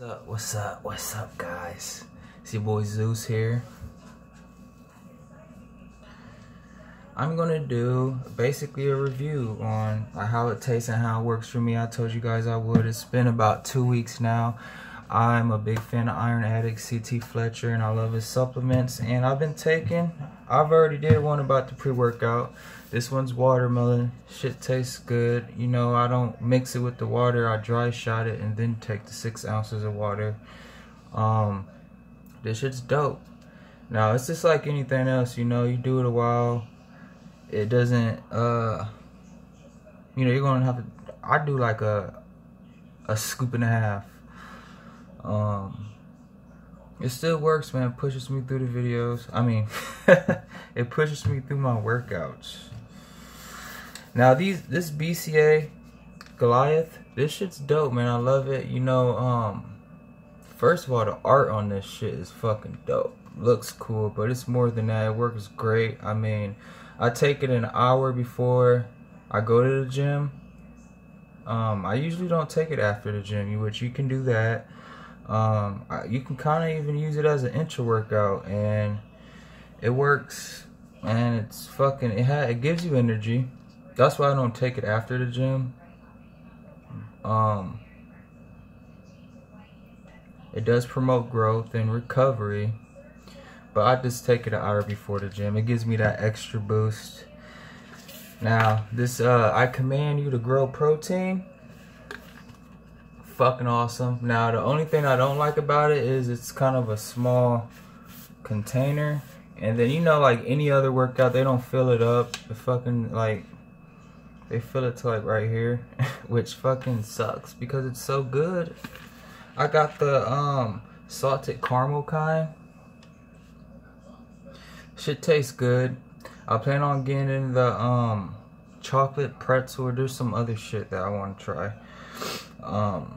What's up, what's up, what's up, guys? It's your boy Zeus here. I'm gonna do basically a review on how it tastes and how it works for me. I told you guys I would. It's been about two weeks now. I'm a big fan of Iron Addict, CT Fletcher, and I love his supplements. And I've been taking, I've already did one about the pre-workout. This one's watermelon. Shit tastes good. You know, I don't mix it with the water. I dry shot it and then take the six ounces of water. Um, this shit's dope. Now, it's just like anything else, you know, you do it a while. It doesn't, uh, you know, you're to have to, I do like a, a scoop and a half. Um, it still works, man. It pushes me through the videos. I mean, it pushes me through my workouts. Now these this BCA Goliath, this shit's dope, man. I love it. You know, um first of all, the art on this shit is fucking dope. Looks cool, but it's more than that. It works great. I mean, I take it an hour before I go to the gym. Um, I usually don't take it after the gym, which you can do that. Um, you can kind of even use it as an intra workout, and it works. And it's fucking. It ha it gives you energy. That's why I don't take it after the gym. Um, it does promote growth and recovery, but I just take it an hour before the gym. It gives me that extra boost. Now, this uh, I command you to grow protein. Fucking awesome. Now, the only thing I don't like about it is it's kind of a small container. And then, you know, like any other workout, they don't fill it up. The fucking, like, they fill it to like right here, which fucking sucks because it's so good. I got the um salted caramel kind. Shit tastes good. I plan on getting the um chocolate pretzel. Or there's some other shit that I want to try. Um.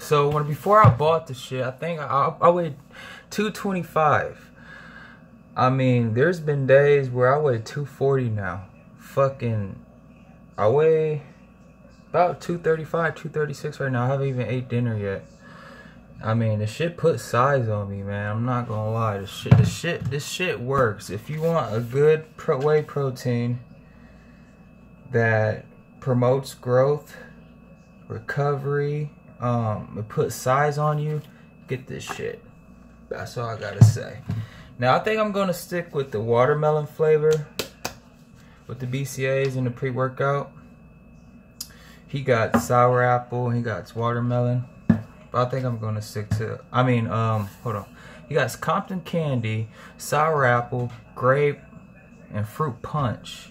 So when before I bought the shit, I think I, I weighed 225. I mean, there's been days where I weigh 240 now fucking I weigh about 235, 236 right now. I haven't even ate dinner yet. I mean, the shit put size on me, man. I'm not gonna lie. The shit, the shit, this shit works. If you want a good pro whey protein that promotes growth, recovery, um, put size on you, get this shit. That's all I gotta say. Now, I think I'm gonna stick with the watermelon flavor with the BCAs and the pre-workout. He got sour apple, he got watermelon. But I think I'm gonna stick to I mean, um, hold on. He got Compton candy, sour apple, grape, and fruit punch.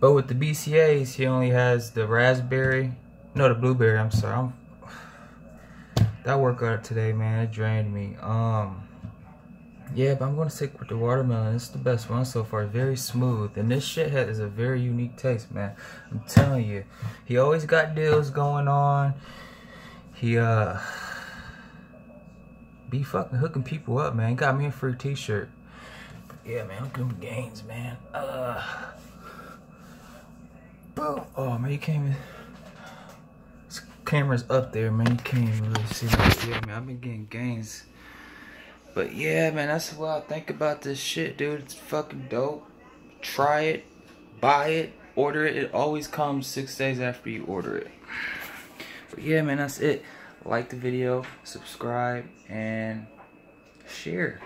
But with the BCAs, he only has the raspberry, no, the blueberry. I'm sorry. I'm, that workout today, man, it drained me. Um, yeah, but I'm going to stick with the watermelon. It's the best one so far. Very smooth. And this shit is a very unique taste, man. I'm telling you. He always got deals going on. He, uh... Be fucking hooking people up, man. Got me a free t-shirt. Yeah, man. At them gains, man. Uh... Boom. Oh, man, you can't even... Camera's up there, man. You can't really see man. I've been getting gains. But yeah, man, that's what I think about this shit, dude. It's fucking dope. Try it, buy it, order it. It always comes six days after you order it. But yeah, man, that's it. Like the video, subscribe, and share.